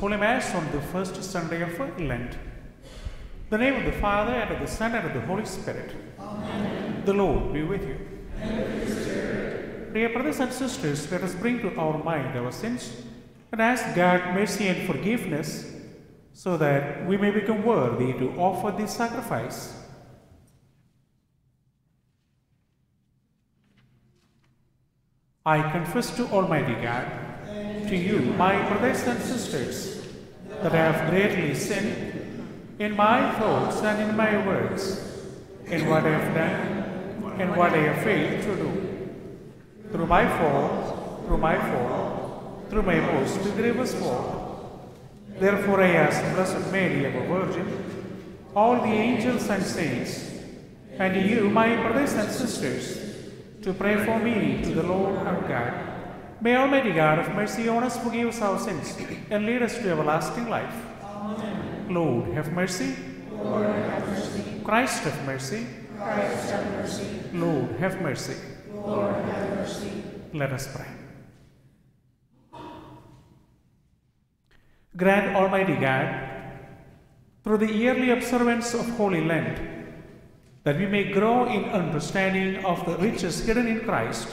Good evening. Welcome to this Holy Mass on the first Sunday of Lent. The name of the Father, and of the Son, and of the Holy Spirit. Amen. The Lord be with you. Dear brothers and sisters, let us bring to our mind our sins and ask God mercy and forgiveness so that we may become worthy to offer this sacrifice. I confess to Almighty God, to you, my brothers and sisters, that I have greatly sinned in my thoughts and in my words, in what I have done and what I have failed to do. Through my fault, through my fault, through my most grievous fault. Therefore I ask Blessed Mary, our Virgin, all the angels and saints, and you, my brothers and sisters, to pray for me to the Lord our God. May Almighty God have mercy on us, forgive us our sins, and lead us to everlasting life. Amen. Lord, have mercy. Lord, have mercy. Christ, have mercy. Christ, have mercy. Lord, have mercy. Lord, have mercy. Let us pray. Grant Almighty God, through the yearly observance of Holy Lent, that we may grow in understanding of the riches hidden in Christ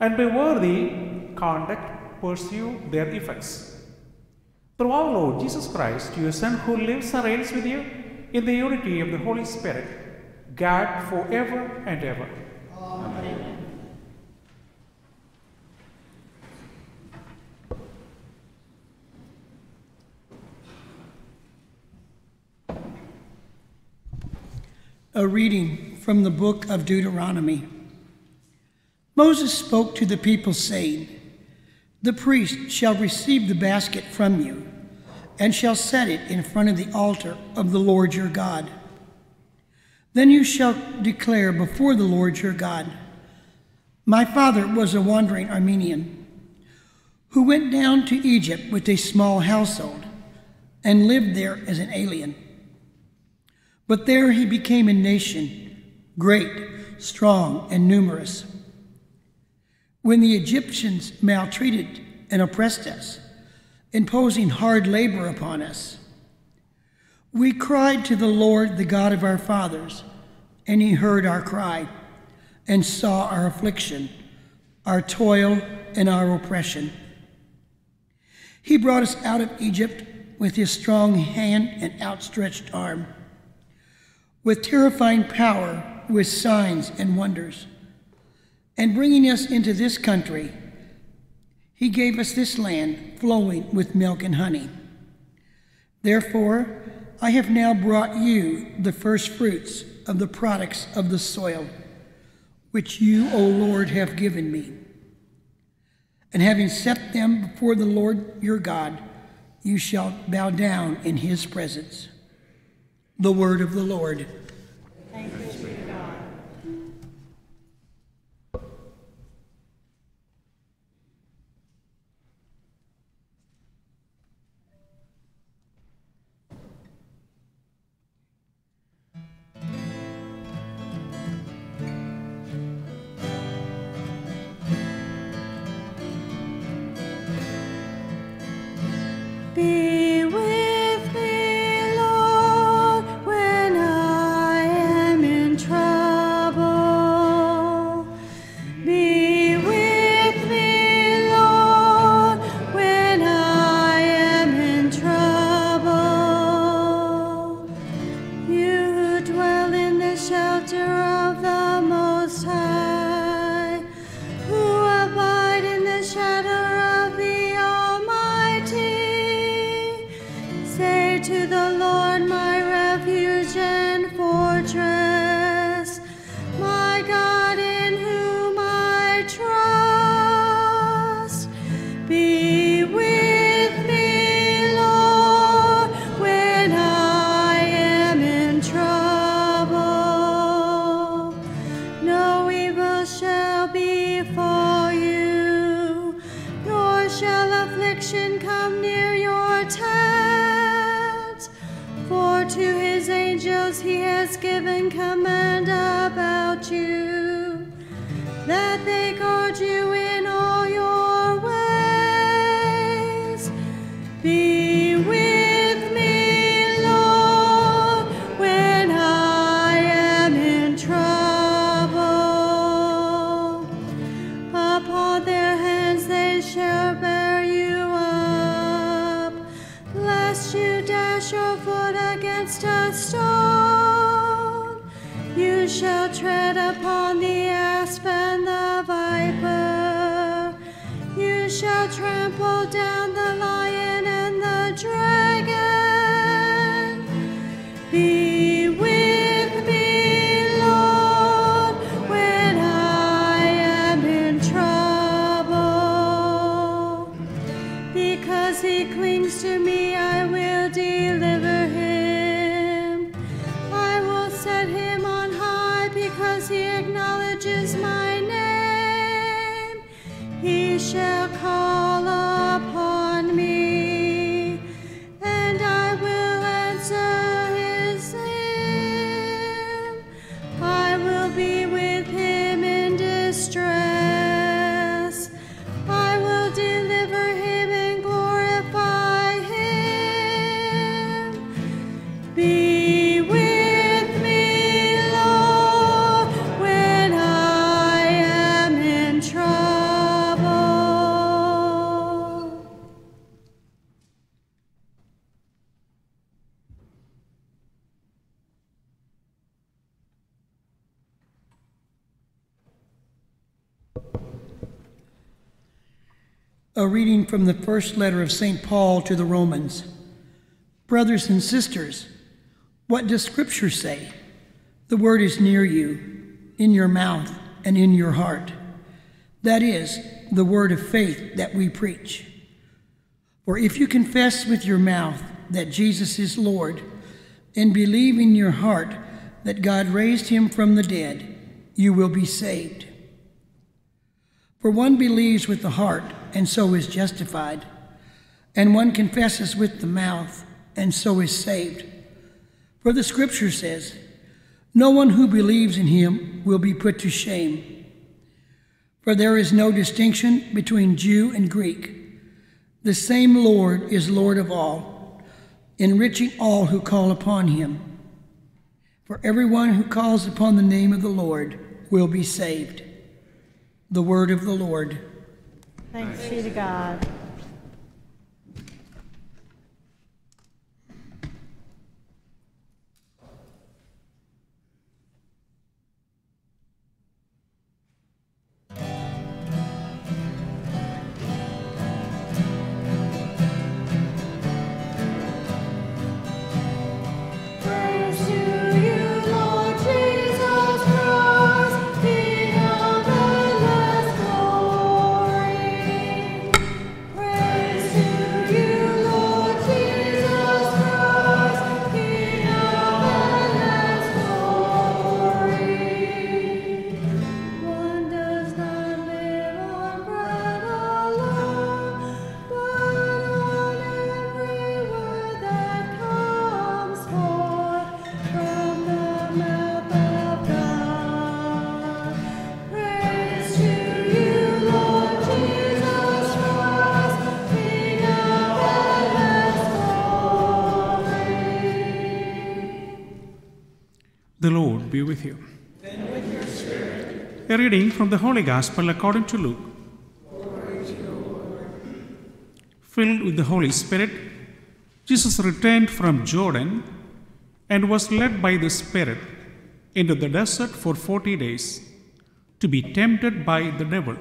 and be worthy conduct pursue their effects. Through our Lord Jesus Christ, your Son, who lives and reigns with you in the unity of the Holy Spirit, God forever and ever. Amen. A reading from the book of Deuteronomy. Moses spoke to the people, saying, The priest shall receive the basket from you, and shall set it in front of the altar of the Lord your God. Then you shall declare before the Lord your God, My father was a wandering Aramean, who went down to Egypt with a small household, and lived there as an alien. But there he became a nation, great, strong, and numerous. When the Egyptians maltreated and oppressed us, imposing hard labor upon us, we cried to the Lord, the God of our fathers, and he heard our cry and saw our affliction, our toil, and our oppression. He brought us out of Egypt with his strong hand and outstretched arm with terrifying power, with signs and wonders. And bringing us into this country, he gave us this land flowing with milk and honey. Therefore, I have now brought you the first fruits of the products of the soil, which you, O Lord, have given me. And having set them before the Lord your God, you shall bow down in his presence. The word of the Lord. To the Lord, shall call A reading from the first letter of St. Paul to the Romans. Brothers and sisters, what does Scripture say? The word is near you, in your mouth and in your heart. That is, the word of faith that we preach. For if you confess with your mouth that Jesus is Lord, and believe in your heart that God raised him from the dead, you will be saved. For one believes with the heart, and so is justified, and one confesses with the mouth, and so is saved. For the scripture says, No one who believes in him will be put to shame. For there is no distinction between Jew and Greek. The same Lord is Lord of all, enriching all who call upon him. For everyone who calls upon the name of the Lord will be saved. The word of the Lord. Thanks be to God. With you. A reading from the Holy Gospel according to Luke. Filled with the Holy Spirit, Jesus returned from Jordan and was led by the Spirit into the desert for forty days to be tempted by the devil.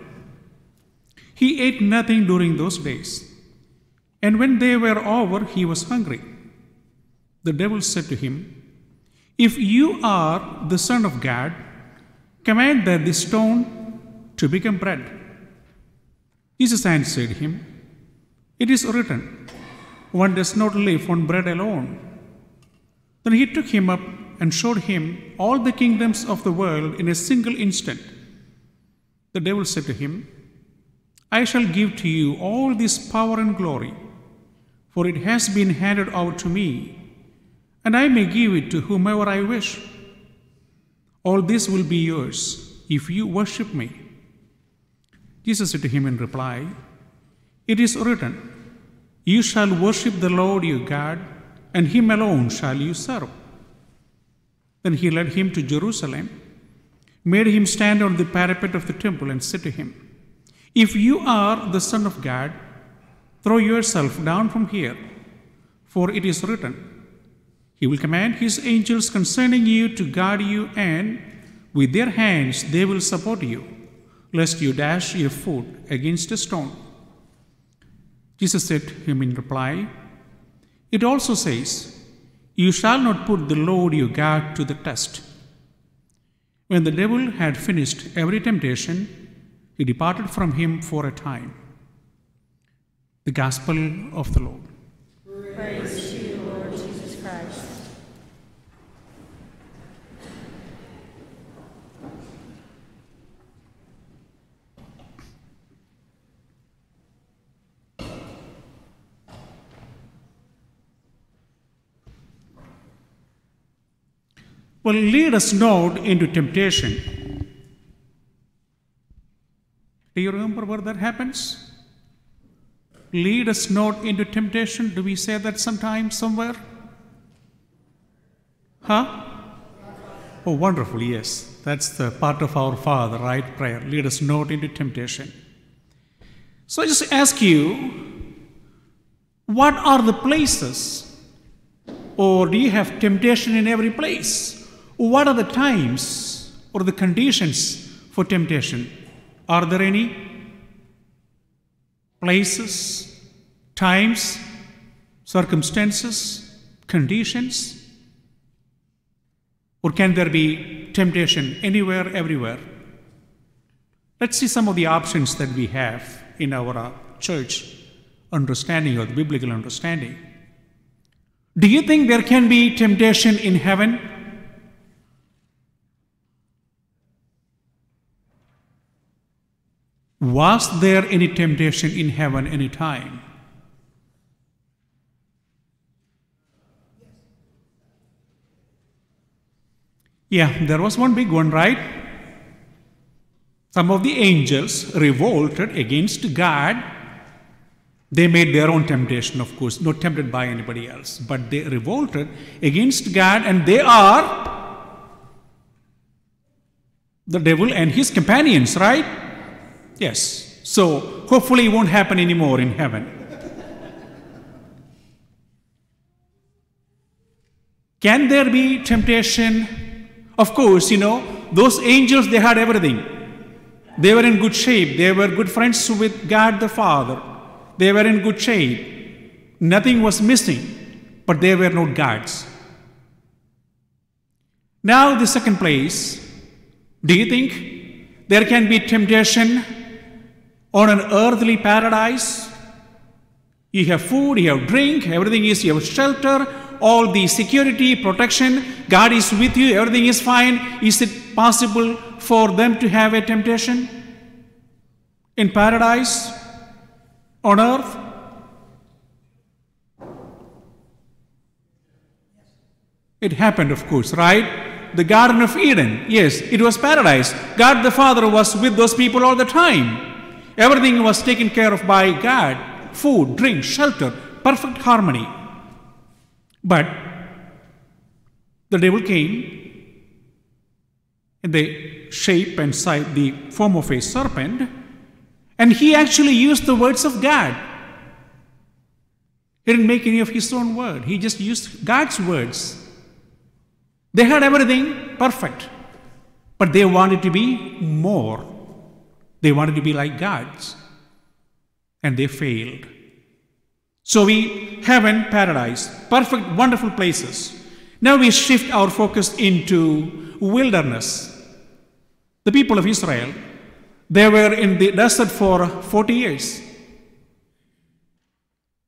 He ate nothing during those days, and when they were over, he was hungry. The devil said to him, if you are the Son of God, command that this stone to become bread. Jesus answered him, It is written, One does not live on bread alone. Then he took him up and showed him all the kingdoms of the world in a single instant. The devil said to him, I shall give to you all this power and glory, for it has been handed over to me and I may give it to whomever I wish. All this will be yours if you worship me. Jesus said to him in reply, It is written, You shall worship the Lord your God, and him alone shall you serve. Then he led him to Jerusalem, made him stand on the parapet of the temple, and said to him, If you are the Son of God, throw yourself down from here, for it is written, He will command his angels concerning you to guard you, and with their hands they will support you, lest you dash your foot against a stone. Jesus said to him in reply, It also says, You shall not put the Lord your God to the test. When the devil had finished every temptation, he departed from him for a time. The Gospel of the Lord. Praise to you, Lord Jesus Christ. Well, lead us not into temptation. Do you remember where that happens? Lead us not into temptation. Do we say that sometimes, somewhere? Huh? Oh, wonderful, yes. That's the part of our Father, right? Prayer. Lead us not into temptation. So I just ask you, what are the places? Or do you have temptation in every place? What are the times or the conditions for temptation? Are there any places, times, circumstances, conditions? Or can there be temptation anywhere, everywhere? Let's see some of the options that we have in our uh, church understanding or the biblical understanding. Do you think there can be temptation in heaven? Was there any temptation in heaven any time? Yeah, there was one big one, right? Some of the angels revolted against God. They made their own temptation, of course, not tempted by anybody else, but they revolted against God, and they are the devil and his companions, right? Yes. So hopefully it won't happen anymore in heaven. Can there be temptation? Of course, you know, those angels, they had everything. They were in good shape. They were good friends with God the Father. They were in good shape. Nothing was missing, but they were not gods. Now, the second place, do you think there can be temptation on an earthly paradise? You have food, you have drink, everything is, you have shelter, all the security, protection, God is with you, everything is fine. Is it possible for them to have a temptation in paradise, on earth? It happened, of course, right? The Garden of Eden, yes, it was paradise. God the Father was with those people all the time. Everything was taken care of by God food, drink, shelter, perfect harmony. But the devil came in the shape and size, the form of a serpent, and he actually used the words of God. He didn't make any of his own word, he just used God's words. They had everything perfect, but they wanted to be more. They wanted to be like gods, and they failed. So we heaven, paradise, perfect, wonderful places. Now we shift our focus into wilderness. The people of Israel, they were in the desert for 40 years,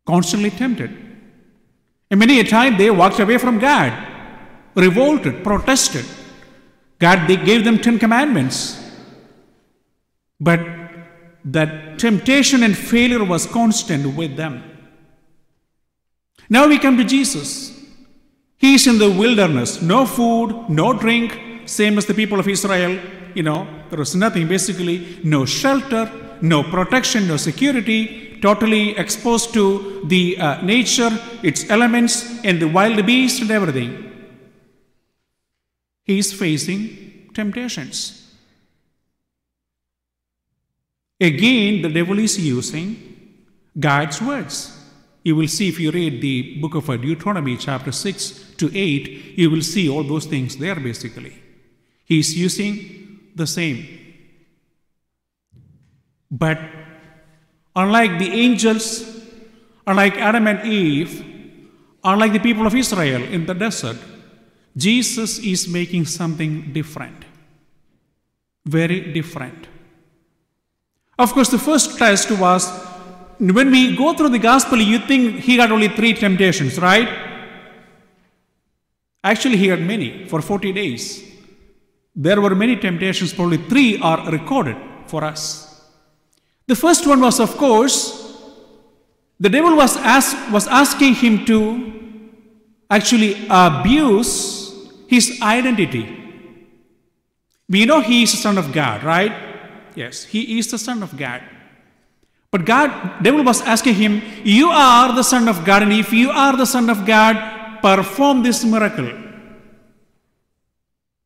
constantly tempted. And many a time they walked away from God, revolted, protested. God they gave them Ten Commandments. But that temptation and failure was constant with them. Now we come to Jesus. He is in the wilderness, no food, no drink, same as the people of Israel. You know, there was nothing basically, no shelter, no protection, no security, totally exposed to the uh, nature, its elements, and the wild beasts and everything. He is facing temptations. Again, the devil is using God's words. You will see if you read the book of Deuteronomy, chapter 6 to 8, you will see all those things there basically. He's using the same. But unlike the angels, unlike Adam and Eve, unlike the people of Israel in the desert, Jesus is making something different. Very different. Of course, the first test was when we go through the gospel, you think he had only three temptations, right? Actually, he had many for 40 days. There were many temptations, probably three are recorded for us. The first one was, of course, the devil was, ask, was asking him to actually abuse his identity. We know he is the Son of God, right? Yes, he is the Son of God. But God, devil was asking him, You are the Son of God, and if you are the Son of God, perform this miracle.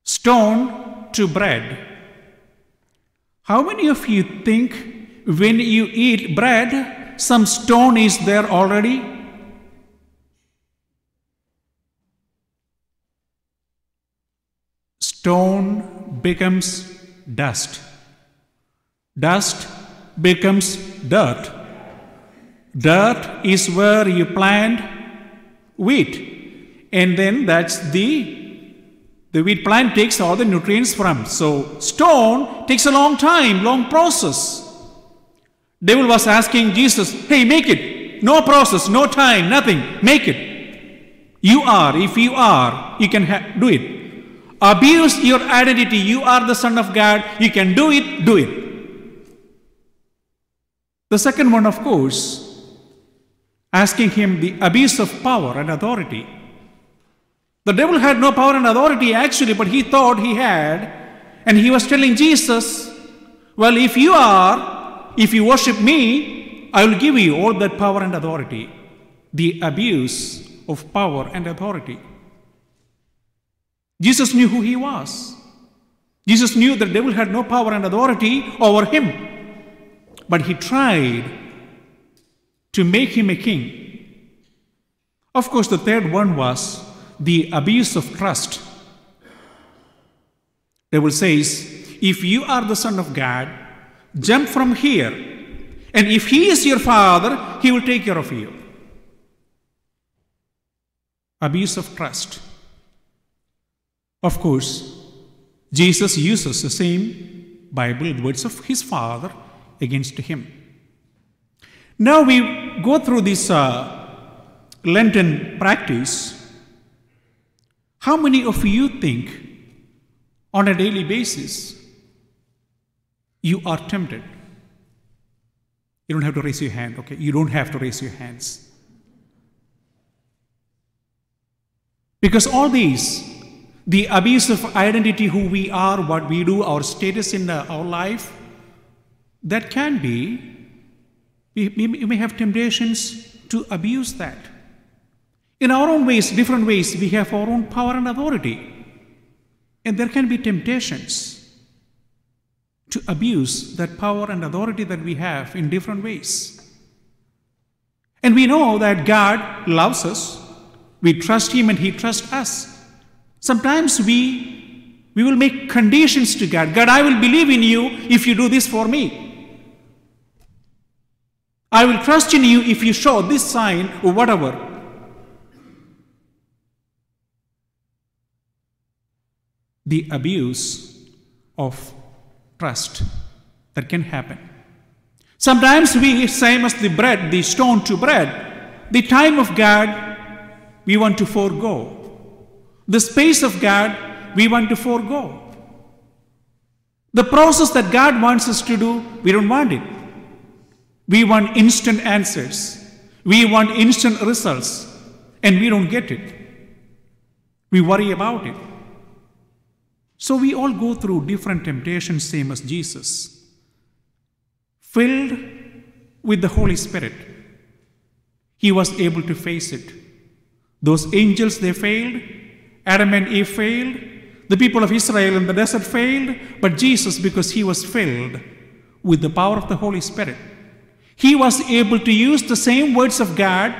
Stone to bread. How many of you think when you eat bread, some stone is there already? Stone becomes dust. Dust becomes dirt. Dirt is where you plant wheat. And then that's the the wheat plant takes all the nutrients from. So stone takes a long time, long process. Devil was asking Jesus, hey, make it. No process, no time, nothing. Make it. You are, if you are, you can do it. Abuse your identity. You are the Son of God. You can do it, do it. The second one, of course, asking him the abuse of power and authority. The devil had no power and authority actually, but he thought he had. And he was telling Jesus, Well, if you are, if you worship me, I will give you all that power and authority. The abuse of power and authority. Jesus knew who he was. Jesus knew the devil had no power and authority over him. But he tried to make him a king. Of course, the third one was the abuse of trust. Devil says, if you are the Son of God, jump from here. And if He is your Father, He will take care of you. Abuse of trust. Of course, Jesus uses the same Bible words of His Father against Him. Now we go through this uh, Lenten practice. How many of you think on a daily basis you are tempted? You don't have to raise your hand, okay? You don't have to raise your hands. Because all these, the abuse of identity, who we are, what we do, our status in uh, our life, that can be, we, we may have temptations to abuse that. In our own ways, different ways, we have our own power and authority. And there can be temptations to abuse that power and authority that we have in different ways. And we know that God loves us. We trust Him and He trusts us. Sometimes we, we will make conditions to God. God, I will believe in you if you do this for me. I will trust in you if you show this sign or whatever. The abuse of trust that can happen. Sometimes we, same as the bread, the stone to bread, the time of God we want to forego. The space of God we want to forego. The process that God wants us to do, we don't want it. We want instant answers. We want instant results. And we don't get it. We worry about it. So we all go through different temptations, same as Jesus. Filled with the Holy Spirit, he was able to face it. Those angels, they failed. Adam and Eve failed. The people of Israel in the desert failed. But Jesus, because he was filled with the power of the Holy Spirit, he was able to use the same words of God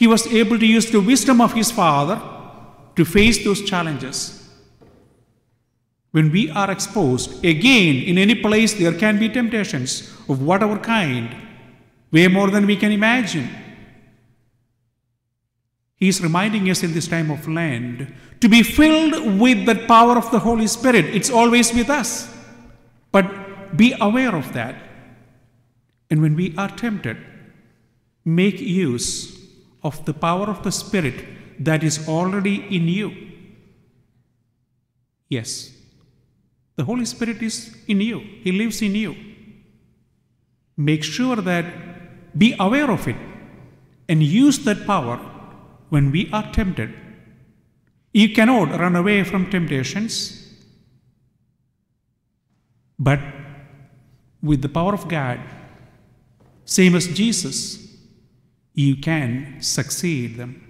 he was able to use the wisdom of his father to face those challenges. When we are exposed, again, in any place, there can be temptations of whatever kind, way more than we can imagine. He is reminding us in this time of Lent to be filled with the power of the Holy Spirit. It's always with us. But be aware of that. And when we are tempted, make use of the power of the Spirit that is already in you. Yes, the Holy Spirit is in you, He lives in you. Make sure that be aware of it and use that power when we are tempted. You cannot run away from temptations, but with the power of God, same as Jesus, you can succeed them.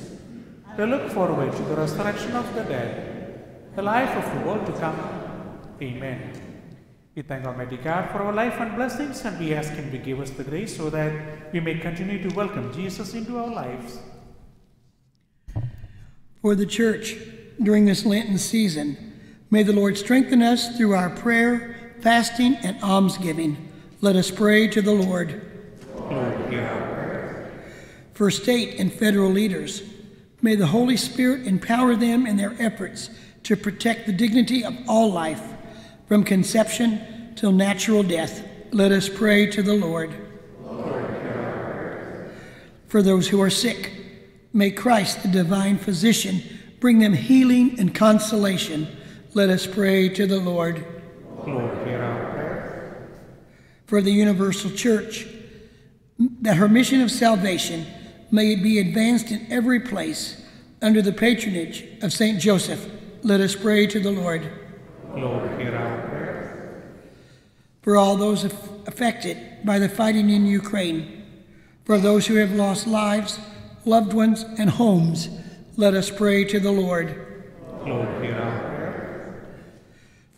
We look forward to the resurrection of the dead, the life of the world to come. Amen. We thank Almighty God for our life and blessings, and we ask Him to give us the grace so that we may continue to welcome Jesus into our lives. For the church during this Lenten season, may the Lord strengthen us through our prayer, fasting, and almsgiving. Let us pray to the Lord. Lord, hear our prayer. For state and federal leaders, may the Holy Spirit empower them in their efforts to protect the dignity of all life, from conception till natural death. Let us pray to the Lord. For those who are sick, may Christ, the divine physician, bring them healing and consolation. Let us pray to the Lord. Lord, hear our prayer. For the universal church, that her mission of salvation may it be advanced in every place under the patronage of Saint Joseph. Let us pray to the Lord. Lord, hear our prayer. For all those aff- affected by the fighting in Ukraine, for those who have lost lives, loved ones, and homes, let us pray to the Lord. Lord, hear our prayer.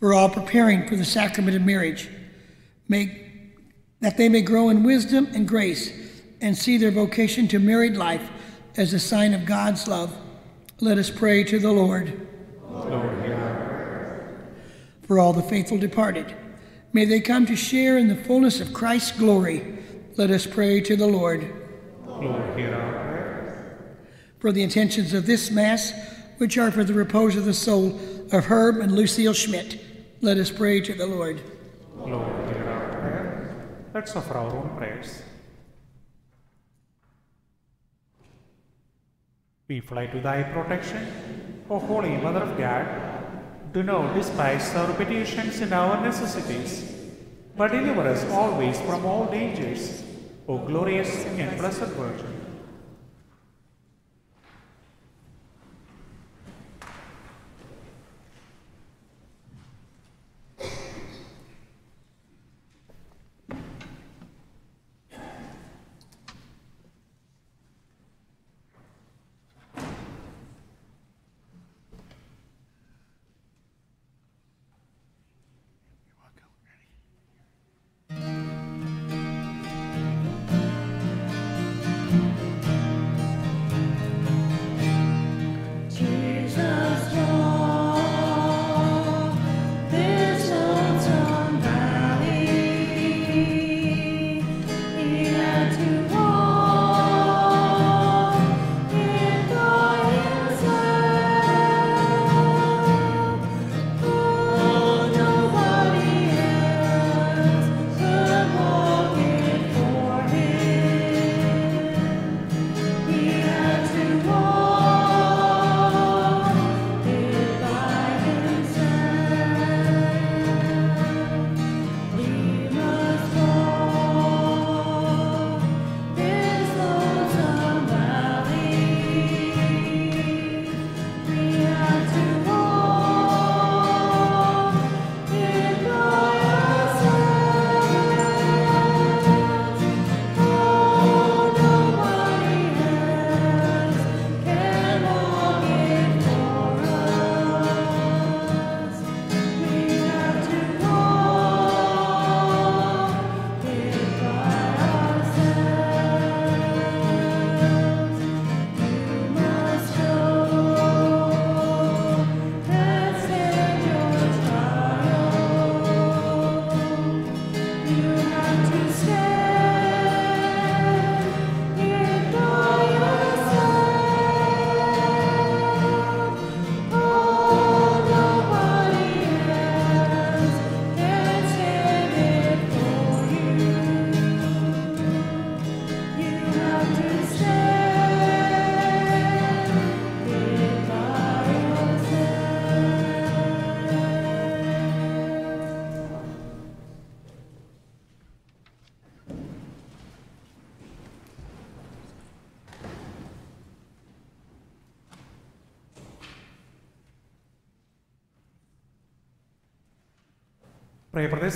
For all preparing for the sacrament of marriage, may, that they may grow in wisdom and grace and see their vocation to married life as a sign of God's love. Let us pray to the Lord. Lord, hear our prayer. For all the faithful departed, may they come to share in the fullness of Christ's glory. Let us pray to the Lord. Lord, hear our. For the intentions of this Mass, which are for the repose of the soul of Herb and Lucille Schmidt, let us pray to the Lord. Lord, hear our prayer. Let's offer our own prayers. We fly to thy protection, O Holy Mother of God. Do not despise our petitions and our necessities, but deliver us always from all dangers, O glorious and blessed Virgin.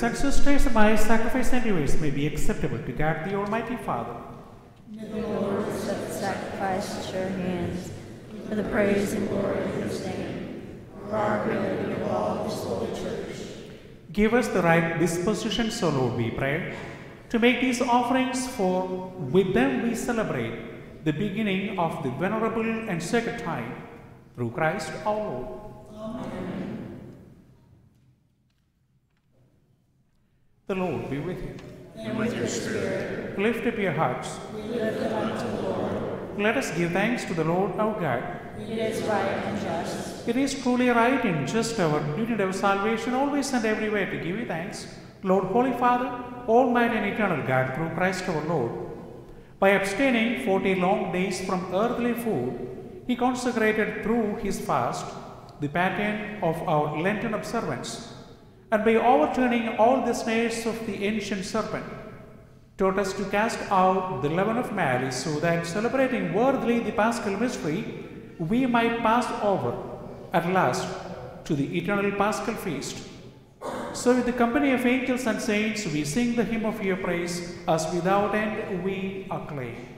Brothers and sisters, my sacrifice and yours may be acceptable to God the Almighty Father. Accept the sacrifice at your hands for the praise and glory of his name, for our good and all his holy church. Give us the right disposition, so Lord, we pray, to make these offerings, for with them we celebrate the beginning of the venerable and sacred time through Christ our Lord. The Lord be with you. And with your spirit, Lift up your hearts. we lift them up to the Lord. Let us give thanks to the Lord our God. It is right and just. It is truly right and just our duty and our salvation always and everywhere to give you thanks, Lord, Holy Father, Almighty and Eternal God, through Christ our Lord. By abstaining forty long days from earthly food, He consecrated through His fast the pattern of our Lenten observance, and by overturning all the snares of the ancient serpent, taught us to cast out the leaven of malice, so that celebrating worthily the paschal mystery, we might pass over at last to the eternal paschal feast. So, with the company of angels and saints, we sing the hymn of your praise, as without end we acclaim.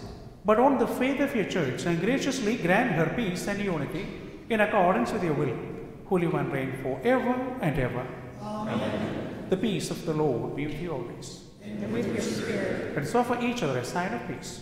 but on the faith of your church, and graciously grant her peace and unity in accordance with your will, who live and reign forever and ever. Amen. The peace of the Lord be with you always. And with your spirit. Let us offer each other a sign of peace.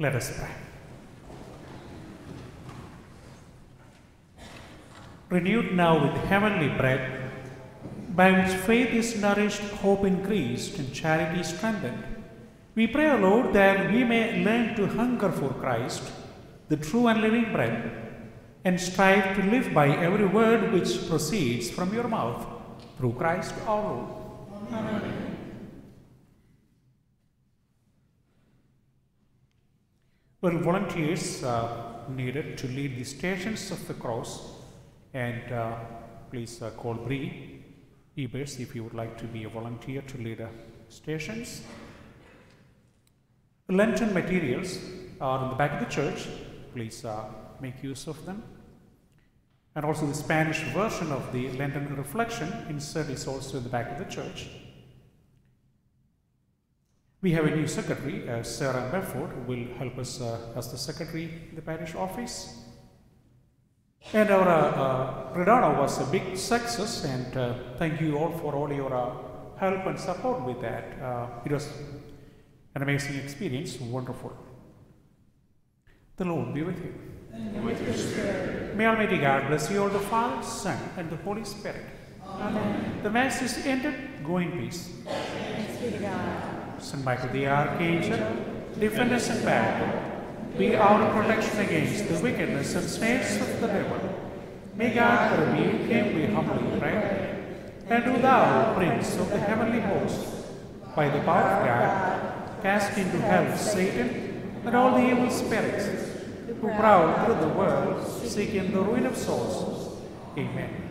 Let us pray. Renewed now with heavenly bread, by which faith is nourished, hope increased, and charity strengthened, we pray, O Lord, that we may learn to hunger for Christ, the true and living bread, and strive to live by every word which proceeds from your mouth, through Christ our Lord. Well, volunteers uh, needed to lead the stations of the cross, and uh, please uh, call Bree Ebers if you would like to be a volunteer to lead the stations. Lenten materials are in the back of the church. Please uh, make use of them. And also the Spanish version of the Lenten reflection insert is also in the back of the church. We have a new secretary, uh, Sarah Bedford, who will help us uh, as the secretary in the parish office. And our uh, Redana was a big success, and uh, thank you all for all your uh, help and support with that. Uh, it was an amazing experience, wonderful. The Lord be with you. And with your spirit. May Almighty God bless you all, the Father, Son, and the Holy Spirit. Amen. The Mass is ended. Go in peace. Thanks be to God. St. Michael the Archangel, defend us in battle. Be our protection against the wickedness and snares of the devil. May God rebuke him, we humbly pray. And do thou, Prince of the heavenly host, by the power of God, cast into hell Satan and all the evil spirits who prowl through the world, seeking the ruin of souls. Amen.